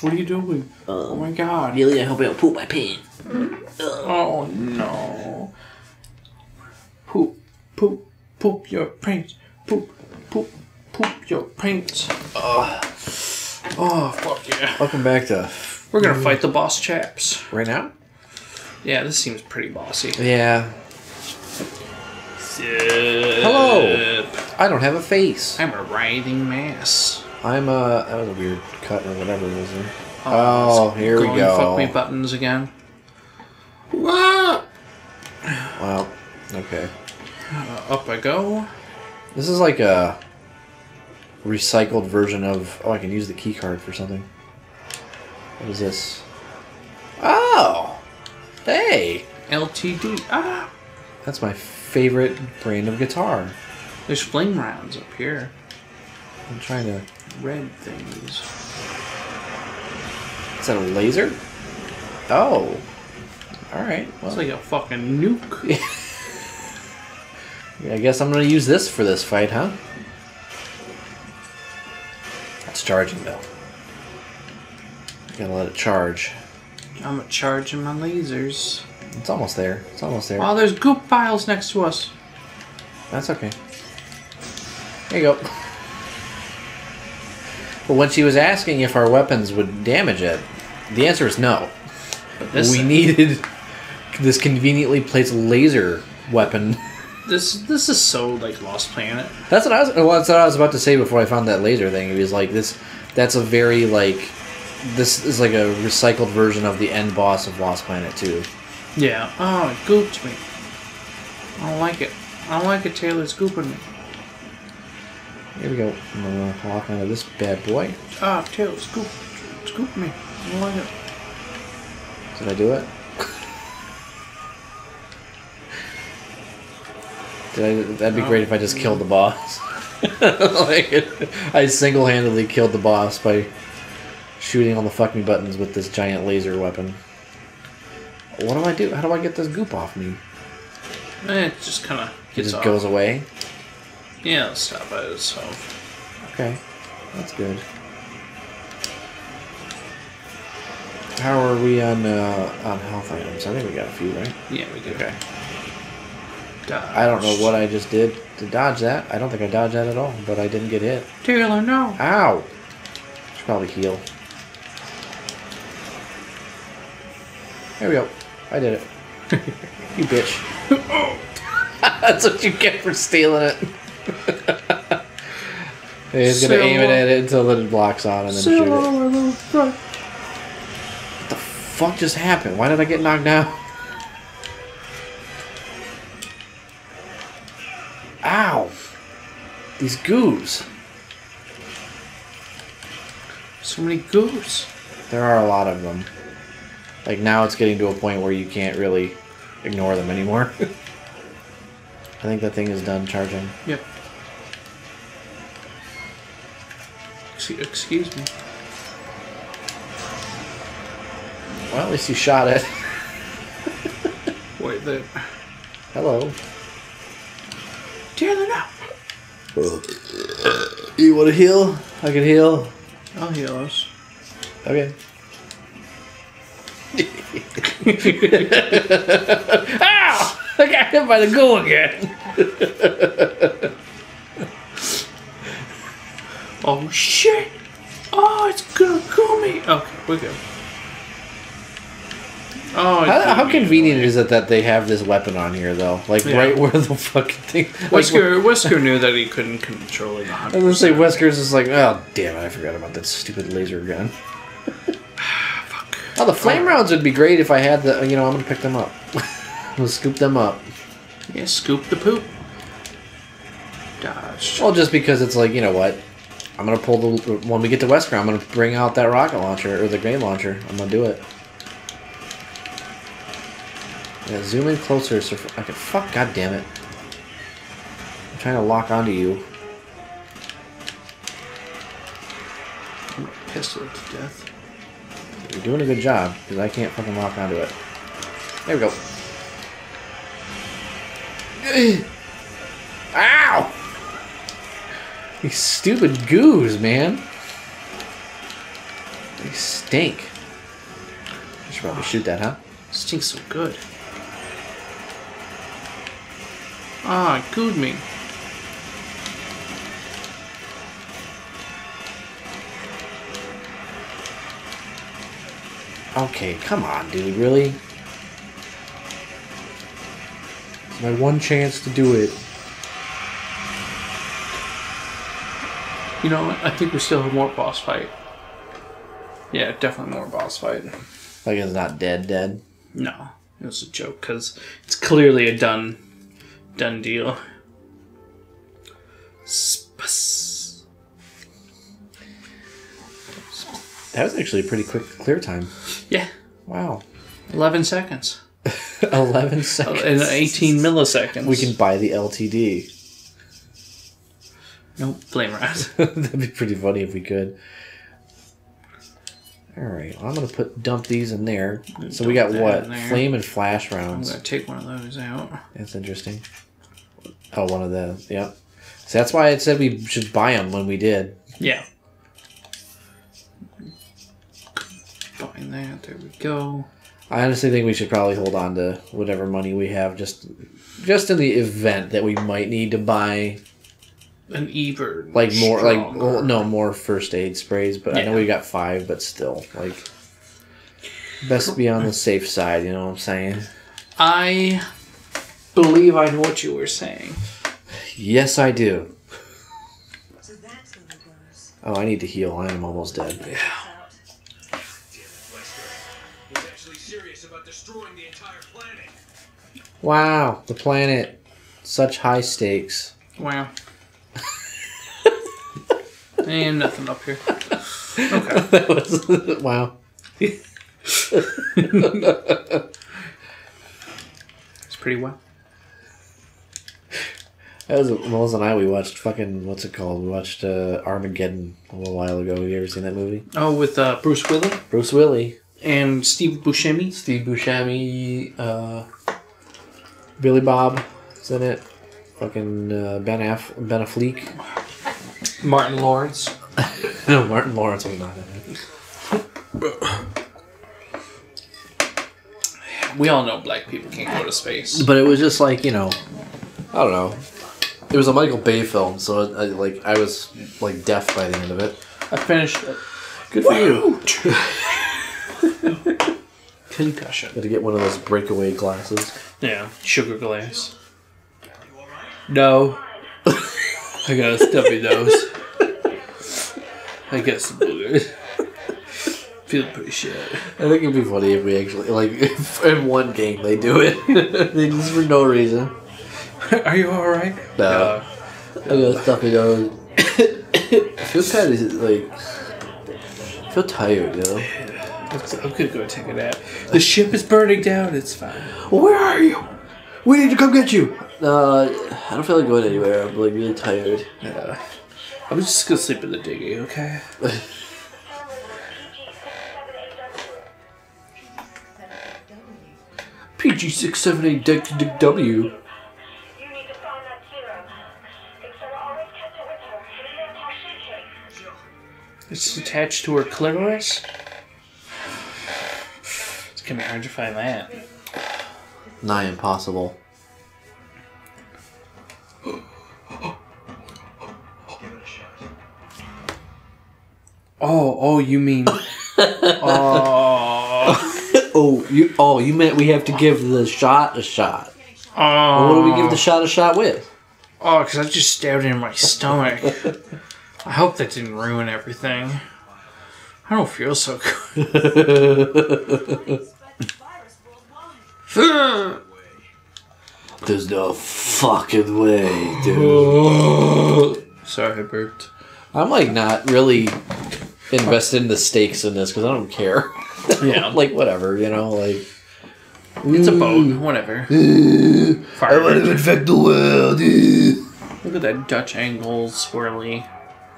What are you doing? oh my god. Really, I hope I don't poop my pants. Mm-hmm. Oh no. Poop, poop, poop your pants. Poop, poop, poop your pants. Oh, oh fuck yeah. Welcome back to We're gonna mm. fight the boss chaps. right now. Yeah, this seems pretty bossy. Yeah, Hello. I don't have a face. I'm a writhing mass. I'm uh that was a weird cut or whatever it was. There. Oh, here we go. Fuck me buttons again. Wow. Okay. Uh, up I go. This is like a recycled version of. Oh, I can use the key card for something. What is this? Oh, hey, LTD. Ah! that's my favorite brand of guitar. There's flame rounds up here. I'm trying to. Red things. Is that a laser? Oh, all right. It's like a fucking nuke. I guess I'm gonna use this for this fight, huh? It's charging though. Gotta let it charge. I'm charging my lasers. It's almost there. It's almost there. Oh, there's goop piles next to us. That's okay. There you go. But when she was asking if our weapons would damage it, the answer is no. But this we needed this conveniently placed laser weapon. this this is so like Lost Planet. That's what I was. Well, that's what I was about to say before I found that laser thing. It was like this. That's a very like. This is like a recycled version of the end boss of Lost Planet 2. Yeah. Oh, it gooped me. I don't like it. I don't like it. Taylor's gooping me. Here we go. I'm gonna walk onto this bad boy. Ah, Taylor, scoop, scoop me. I don't like it. Did I do it? Did I? That'd be great if I just killed the boss. like, I single-handedly killed the boss by shooting all the fuck me buttons with this giant laser weapon. What do I do? How do I get this goop off me? Eh, it just kind of It just off. goes away. Yeah, it'll stop by itself. Okay, that's good. How are we on uh, on health items? I think we got a few, right? Yeah, we do. Okay. Dodge. I don't know what I just did to dodge that. I don't think I dodged that at all, but I didn't get hit. Taylor, no. Ow! Should probably heal. There we go. I did it. you bitch. That's what you get for stealing it. He's gonna aim it at it until it blocks on and then shoot it. What the fuck just happened? Why did I get knocked down? Ow! These goos. So many goose. There are a lot of them. Like now it's getting to a point where you can't really ignore them anymore. I think that thing is done charging. Yep. Excuse me. Well, at least you shot it. Wait, the Hello. Taylor, no. Oh. You want to heal? I can heal. I'll heal us. Okay. Ow! I got hit by the goo again. Oh shit! Oh, it's gonna kill me. Okay, we're good. Oh, How, how convenient is it that they have this weapon on here, though? Like Yeah. right where the fucking thing. Like, Whisker, Whisker knew that he couldn't control it. I was gonna say Wesker's is like, oh damn it, I forgot about that stupid laser gun. Fuck. Oh, the flame oh. rounds would be great if I had the. You know, I'm gonna pick them up. we'll scoop them up. Yeah, scoop the poop. Dodge. Well, just because it's like, you know what? I'm gonna pull the when we get to Wesker, I'm gonna bring out that rocket launcher or the grenade launcher. I'm gonna do it. Yeah, zoom in closer so I can. Fuck, god damn it! I'm trying to lock onto you. Pistol it to death. You're doing a good job because I can't fucking lock onto it. There we go. Ow! These stupid goos, man. They stink. I should probably shoot that, huh? Stinks so good. Ah, it gooed me. Okay, come on, dude. Really? It's my one chance to do it. You know what? I think we still have more boss fight. Yeah, definitely more boss fight. Like it's not dead, dead. No, it was a joke because it's clearly a done, done deal. That was actually a pretty quick clear time. Yeah, Wow. eleven seconds 11 seconds. and eighteen milliseconds. We can buy the LTD. nope flame rat. That'd be pretty funny if we could. Alright, well, I'm gonna put dump these in there. So we got what? Flame and flash rounds. I'm gonna take one of those out. That's interesting. Oh, one of the yeah. So that's why I said we should buy them when we did. Yeah. Find that. There we go. I honestly think we should probably hold on to whatever money we have, just just in the event that we might need to buy An Eber. like more like well, no more first aid sprays. But I know we got five, but still like best be on the safe side. You know what I'm saying? I believe I know what you were saying. Yes, I do. So that's who he was. Oh, I need to heal. I am almost dead. Out. Damn it, Lester. He's actually serious about destroying the entire planet. Wow, the planet, such high stakes. Wow. And nothing up here. Okay. that was wow. It's pretty well. That was Melissa and I. We watched fucking what's it called? We watched uh, Armageddon a little while ago. Have you ever seen that movie? Oh, with uh, Bruce Willis Bruce Willie, and Steve Buscemi. Steve Buscemi, uh, Billy Bob is in it. Fucking uh, Ben Aff Ben Affleck. Martin Lawrence. No, Martin Lawrence was not in it. We all know black people can't go to space. But it was just like you know, I don't know. It was a Michael Bay film, so I, like I was like deaf by the end of it. I finished it. Good for you. Concussion. Got to get one of those breakaway glasses. Yeah. Sugar glass. No. I got a stuffy nose. I got some boogers. Feel pretty shit. I think it'd be funny if we actually like if in one game they do it, they just for no reason. Are you alright? No. I got a stuffy nose. I feel kind of like I feel tired, you know. I'm gonna go take a nap. The ship is burning down. It's fine. Where are you? We need to come get you. Uh, I don't feel like going anywhere. I'm like really tired. Yeah. I'm just gonna sleep in the dinghy, okay? PG six seven eight Dick Dick W. You need to find that serum. Excella always kept it with her. And that's how she came. It's attached to her clitoris. It's gonna be hard to find that. Nigh impossible. Oh, oh, you mean? oh, Oh, you oh you meant we have to give the shot a shot. oh. What do we give the uh, shot a shot with? Oh, because I just stabbed it in my stomach. I hope that didn't ruin everything. I don't feel so good. There's no fucking way, dude. Sorry, I burped. I'm like not really invested in the stakes in this because I don't care. Yeah, like whatever, you know, like it's a mm. boat. Whatever. Fire. infect the world. Look at that Dutch angle swirly.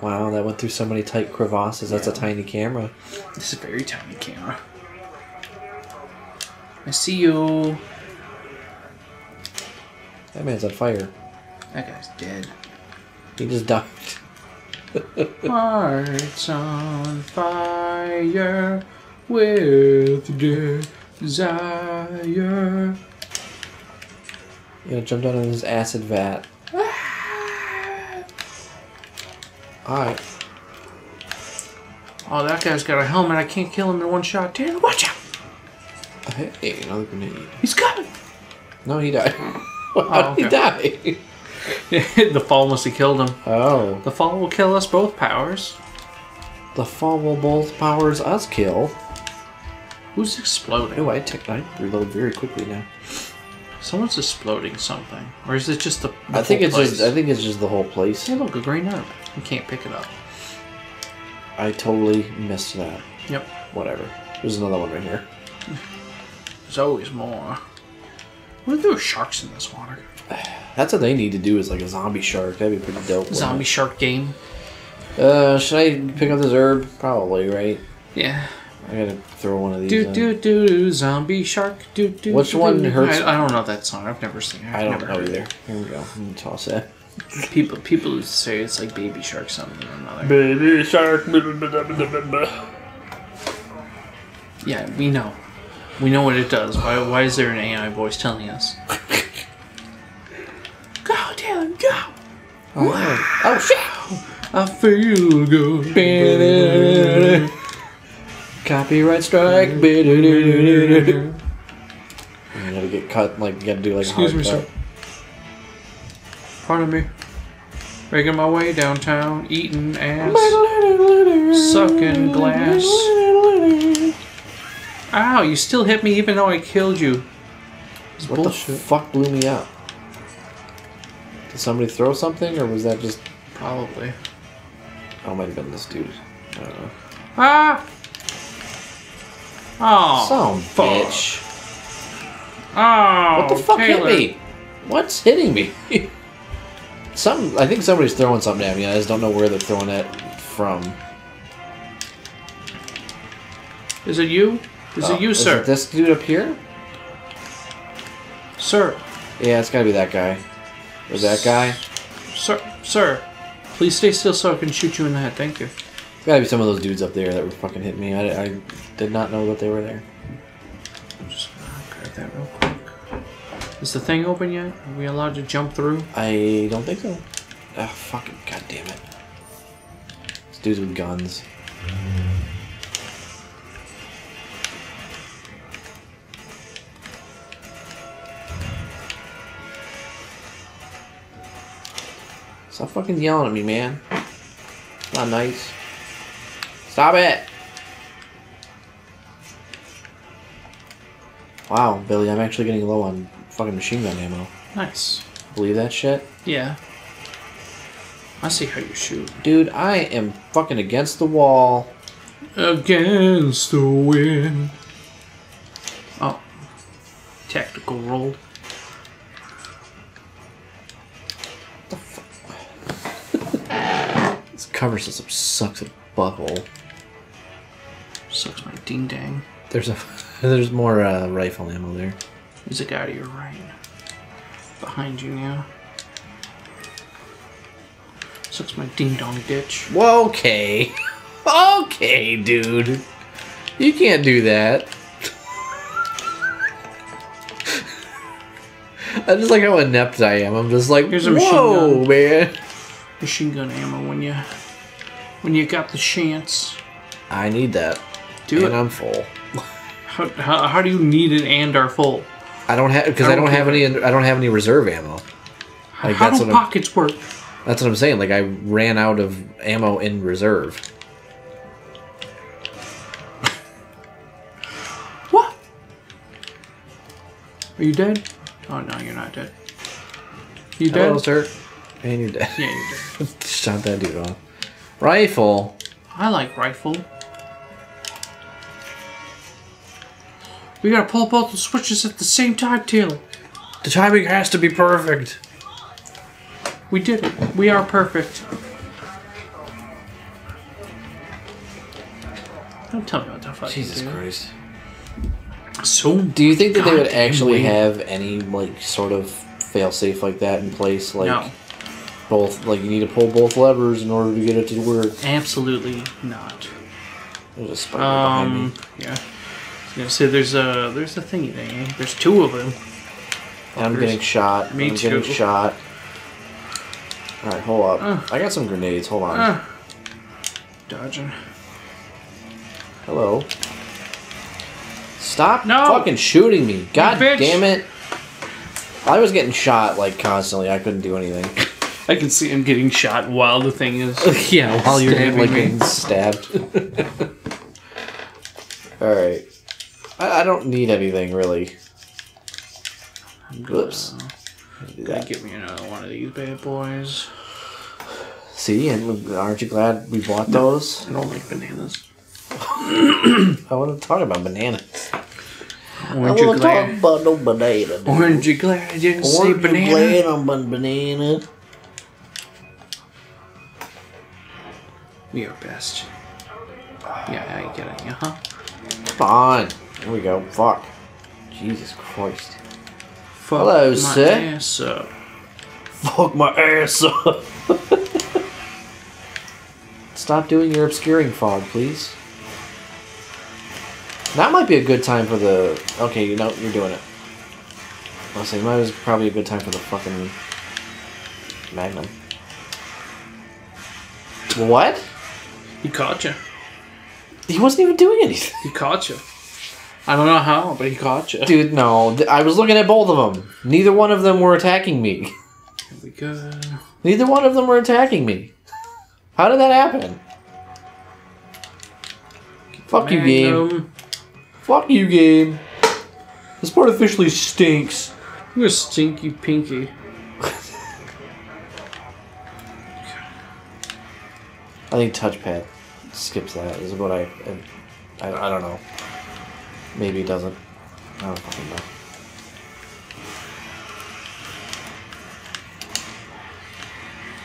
Wow, that went through so many tight crevasses. That's a tiny camera. This is a very tiny camera. I see you. That man's on fire. That guy's dead. He just died. Hearts on fire with desire. You gotta jump down in this acid vat. Ah. Alright. Oh, that guy's got a helmet. I can't kill him in one shot. Damn, watch out! Hey, another grenade. He's coming! No, he died. How Oh, did he die? the fall must have killed him. Oh. The fall will kill us both, Powers. The fall will both powers us kill. Who's exploding? Oh, I, took I reload very quickly now. Someone's exploding something. Or is it just the, the I think whole it's place? just I think it's just the whole place. Hey, look, a green herb. You can't pick it up. I totally missed that. Yep. Whatever. There's another one right here. There's always more. What if there were sharks in this water? That's what they need to do is like a zombie shark. That'd be pretty dope. wouldn't Zombie shark game? Uh, should I pick up this herb? Probably, right? Yeah. I gotta throw one of these. Do in. do do do zombie shark do do. Which do, one do. hurts- I, I don't know that song. I've never seen it. I've I don't never know heard either. it. Here we go. I'm gonna toss that. People people say it's like baby shark something or another. Baby shark. Yeah, we know. We know what it does. Why why is there an AI voice telling us? go Dylan, go! Oh, oh shit! I feel good. Copyright strike. You gotta get cut. Like you gotta do like Excuse a me, hard sir. Pardon me. Making my way downtown, eating ass, sucking glass. Ow, you still hit me even though I killed you. It's What bullshit. the fuck blew me up? Did somebody throw something, or was that just? Probably. Oh, it might have been this dude. I don't know. Ah! Oh, Some fuck. bitch. Oh, What the fuck Taylor. hit me? What's hitting me? Some. I think somebody's throwing something at me. I just don't know where they're throwing it from. Is it you? Is Oh, it you, is sir? it this dude up here? Sir, Yeah, it's gotta be that guy. Or that guy. sir, sir. Please stay still so I can shoot you in the head. Thank you. It's gotta be some of those dudes up there that were fucking hitting me. I, I did not know that they were there. I'm just gonna grab that real quick. Is the thing open yet? Are we allowed to jump through? I don't think so. Ah, fucking goddamn it. These dudes with guns. Stop fucking yelling at me, man. Not nice. Stop it! Wow, Billy, I'm actually getting low on fucking machine gun ammo. Nice. Believe that shit? Yeah. I see how you shoot. Dude, I am fucking against the wall. Against the wind. Oh. Tactical roll. Cover system sucks a butthole. Sucks my ding dang. There's a there's more uh, rifle ammo there. There's a guy to your right. Behind you now. Sucks my ding dong ditch. Well, okay. okay, dude. You can't do that. I just like how inept I am. I'm just like, Here's a machine whoa, gun." man. Machine gun ammo when you when you got the chance. I need that. Do and it. I'm full. How, how, how do you need it and are full? I don't have because I I don't have any. I don't have any reserve ammo. Like how do what I'm, pockets work? that's what I'm saying. Like I ran out of ammo in reserve. What? Are you dead? Oh no, you're not dead. You dead? Hello, sir. And you're dead. Yeah, you're dead. Shot that dude off. Rifle. I like rifle. We gotta pull both the switches at the same time, Taylor. The timing has to be perfect. We did it. We are perfect. Don't tell me what the fuck. Jesus. Christ. So Do you think that they would actually have any like sort of failsafe like that in place? Like, no. Both. Like you need to pull both levers in order to get it to work. Absolutely not. There's a spider behind me. Um, yeah. I was gonna say there's a there's a thingy thingy. There's two of them. I'm getting shot. Me I'm getting shot. All right, hold up. Uh. I got some grenades. Hold on. Ah. Dodging. Hello. Stop No. fucking shooting me. God damn it. I was getting shot like constantly. I couldn't do anything. I can see him getting shot while the thing is. yeah, while you're Stabbing like me. getting stabbed. Alright. I, I don't need anything really. Whoops. Uh, do Gotta that. get me another one of these bad boys. See, and aren't you glad we bought those? I don't like bananas. I want to talk about bananas. Aren't you glad? about no banana. Aren't you glad I didn't say Aren't you banana? glad I'm banana? We are best. Yeah, I get it. Uh huh. Come on. Here we go. Fuck. Jesus Christ. Fuck Hello, my sir. ass up. Fuck my ass up. Stop doing your obscuring fog, please. That might be a good time for the. Okay, you know you're doing it. I'll say that was probably a good time for the fucking Magnum. What? He caught you. He wasn't even doing anything. He caught you. I don't know how, but he caught you. Dude, no. I was looking at both of them. Neither one of them were attacking me. Here we go. Neither one of them were attacking me. How did that happen? Fuck you, game. Fuck you, game. This part officially stinks. You're a stinky pinky. I think touchpad skips that. Is what I, I, I don't know. Maybe it doesn't. I don't fucking know.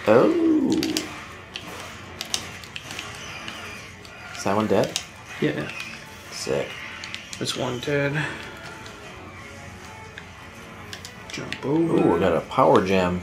Oh. Is that one dead? Yeah, Sick. it's one dead. Jump Ooh, over. we got a power gem.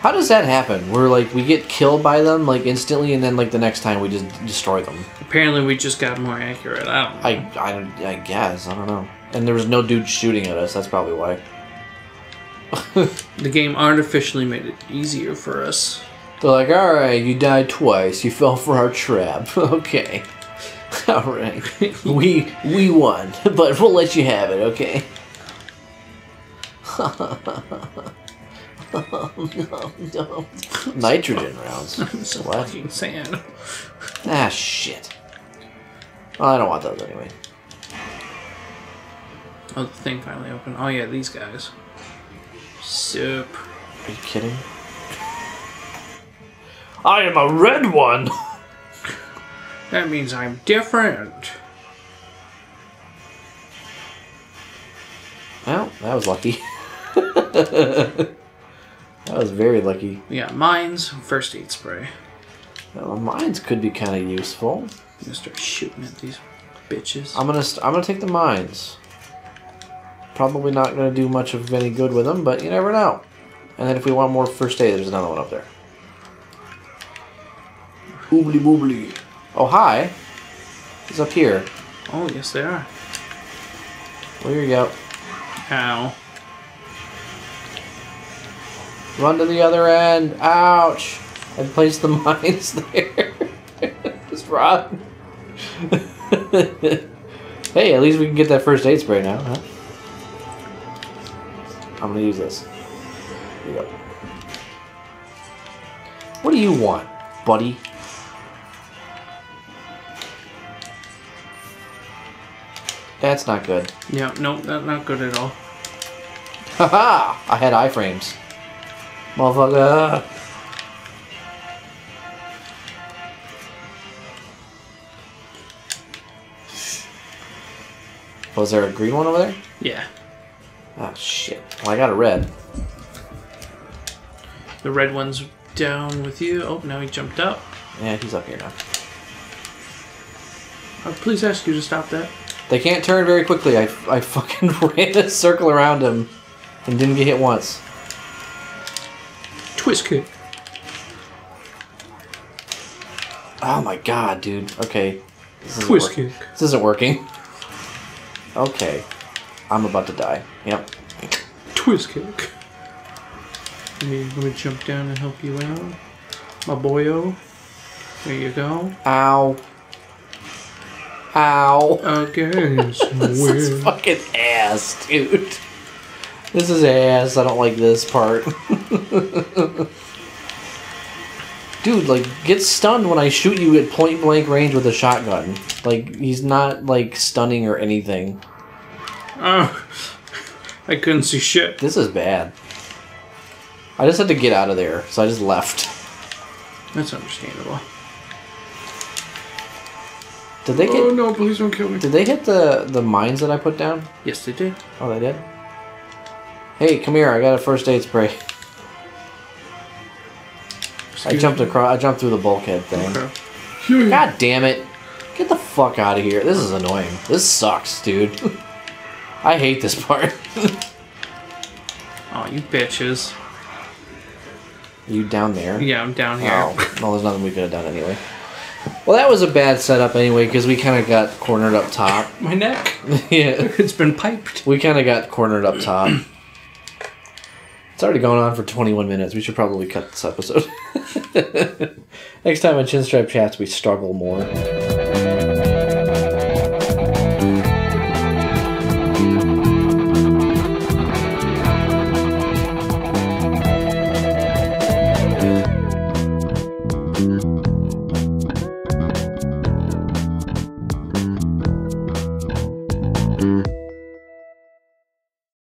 How does that happen? Where like we get killed by them like instantly, and then like the next time we just destroy them? Apparently, we just got more accurate. I don't know. I I, I guess I don't know. And there was no dude shooting at us. That's probably why. The game artificially made it easier for us. They're like, all right, you died twice. You fell for our trap. okay. All right. we we won, but we'll let you have it. Okay. Nitrogen rounds. So What? fucking sand. Ah, shit. Well, I don't want those anyway. Oh, the thing finally opened. Oh yeah, these guys. Soup. Are you kidding? I am a red one. That means I'm different. Well, that was lucky. that was very lucky. We got mines, first aid spray. Well, mines could be kind of useful. I'm gonna start shooting at these bitches. I'm gonna st- I'm gonna take the mines. Probably not gonna do much of any good with them, but you never know. And then if we want more first aid, there's another one up there. Boobly boobly. Oh hi. It's up here. oh yes, they are. Well, here you go. Ow. Run to the other end. Ouch. I placed the mines there. Just run. hey, at least we can get that first aid spray now, huh? I'm gonna use this. Here you go. What do you want, buddy? That's not good. Yeah, no, not, not good at all. Haha! I had iframes. Motherfucker. Oh, Was there a green one over there? Yeah. Oh shit. Well, I got a red. The red one's down with you. Oh, now he jumped up. Yeah, he's up here now. I'll please ask you to stop that. They can't turn very quickly. I, I fucking ran a circle around him and didn't get hit once. Twist kick. Oh my god, dude. Okay. This isn't, Twist work- kick. this isn't working. Okay. I'm about to die. Yep. Twist kick. Let me, let me jump down and help you out. My boyo. There you go. Ow. Ow. Against This is fucking ass, dude. This is ass. I don't like this part. dude, like, get stunned when I shoot you at point blank range with a shotgun. Like, he's not, like, stunning or anything. Oh, I couldn't see shit. This is bad. I just had to get out of there, so I just left. That's understandable. Did they Oh get? no, please don't kill me. Did they hit the the mines that I put down? Yes, they did. Oh, they did. Hey, come here! I got a first aid spray. I jumped across. I jumped through the bulkhead thing. Okay. God damn it! Get the fuck out of here! This is annoying. This sucks, dude. I hate this part. Oh, you bitches. you down there? Yeah, I'm down here. Oh, well, there's nothing we could have done anyway. Well, that was a bad setup anyway because we kind of got cornered up top. My neck. yeah, It's been piped. we kind of got cornered up top. It's already going on for 21 minutes. We should probably cut this episode. Next time on Chinstrap Chaps, we struggle more.